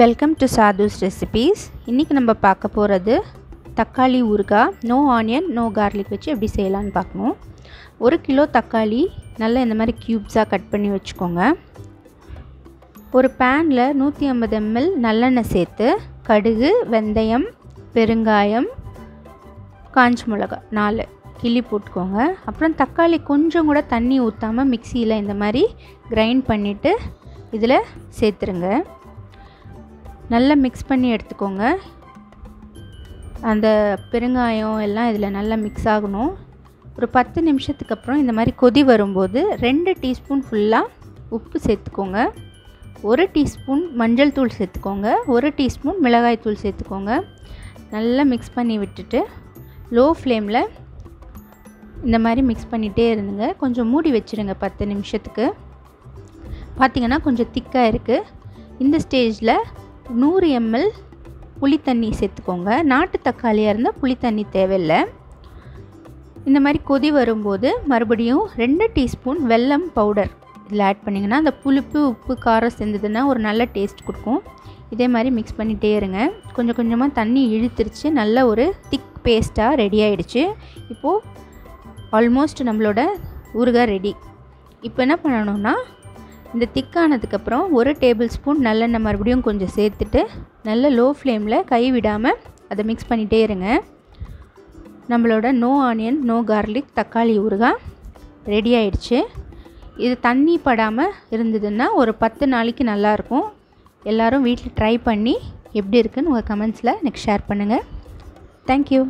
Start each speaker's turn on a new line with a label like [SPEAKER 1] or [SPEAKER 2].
[SPEAKER 1] Welcome to sadhus recipes இன்றைக்கி நம்ம பார்க்க போகிறது தக்காளி ஊறுகாய். நோ ஆனியன் நோ கார்லிக் வச்சு எப்படி செய்யலான்னு பார்க்கணும். ஒரு கிலோ தக்காளி நல்லா இந்த மாதிரி க்யூப்ஸாக கட் பண்ணி வச்சுக்கோங்க. ஒரு பேனில் நூற்றி ஐம்பது எம்எல் நல்லெண்ணெய் சேர்த்து கடுகு வெந்தயம் பெருங்காயம் காஞ்ச மிளகா நாலு கிள்ளி போட்டுக்கோங்க. அப்புறம் தக்காளி கொஞ்சம் கூட தண்ணி ஊற்றாமல் மிக்சியில் இந்த மாதிரி கிரைண்ட் பண்ணிவிட்டு இதில் சேர்த்துருங்க. நல்லா மிக்ஸ் பண்ணி எடுத்துக்கோங்க. அந்த பெருங்காயம் எல்லாம் இதில் நல்லா மிக்ஸ் ஆகணும். ஒரு பத்து நிமிஷத்துக்கு அப்புறம் இந்த மாதிரி கொதி வரும்போது ரெண்டு டீஸ்பூன் ஃபுல்லாக உப்பு சேர்த்துக்கோங்க. ஒரு டீஸ்பூன் மஞ்சள் தூள் சேர்த்துக்கோங்க. ஒரு டீஸ்பூன் மிளகாய் தூள் சேர்த்துக்கோங்க. நல்லா மிக்ஸ் பண்ணி விட்டுட்டு லோ ஃப்ளேமில் இந்த மாதிரி மிக்ஸ் பண்ணிகிட்டே இருந்துங்க. கொஞ்சம் மூடி வச்சுருங்க பத்து நிமிஷத்துக்கு. பார்த்திங்கன்னா கொஞ்சம் திக்காக இருக்குது இந்த ஸ்டேஜில் நூறு எம்எல் புளி தண்ணி சேர்த்துக்கோங்க. நாட்டு தக்காளியாக இருந்தால் புளி தண்ணி தேவையில்லை. இந்த மாதிரி கொதி வரும்போது மறுபடியும் ரெண்டு டீஸ்பூன் வெல்லம் பவுடர் இதில் ஆட் பண்ணிங்கன்னா அந்த புளிப்பு உப்பு காரம் சேர்ந்ததுன்னா ஒரு நல்ல டேஸ்ட் கொடுக்கும். இதே மாதிரி மிக்ஸ் பண்ணிகிட்டே இருங்க. கொஞ்சம் கொஞ்சமாக தண்ணி இழுத்துருச்சு. நல்ல ஒரு திக் பேஸ்ட்டாக ரெடி ஆகிடுச்சு இப்போது ஆல்மோஸ்ட் நம்மளோட ஊறுகாய் ரெடி இப்போ என்ன பண்ணணும்னா இந்த திக்கானதுக்கப்புறம் ஒரு டேபிள் ஸ்பூன் நல்லெண்ணெய் மறுபடியும் கொஞ்சம் சேர்த்துட்டு நல்ல லோ ஃப்ளேமில் கை விடாமல் அதை மிக்ஸ் பண்ணிகிட்டே இருங்க. நம்மளோட நோ ஆனியன் நோ கார்லிக் தக்காளி ஊறுகாய் ரெடி ஆயிடுச்சு. இது தண்ணி படாமல் இருந்ததுன்னா ஒரு பத்து நாளைக்கு நல்லாயிருக்கும் எல்லோரும் வீட்டில் ட்ரை பண்ணி எப்படி இருக்குன்னு உங்கள் கமெண்ட்ஸில் எனக்கு ஷேர் பண்ணுங்கள் தேங்க்யூ